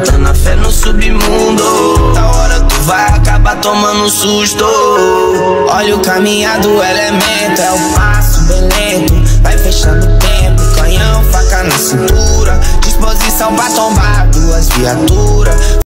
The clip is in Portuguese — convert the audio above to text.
botando a fé no submundo. Da hora tu vai acabar tomando susto. Olha o caminhado, elemento, é o passo bem lento. Vai fechando o tempo, canhão, faca na cintura. Disposição pra tombar duas viaturas.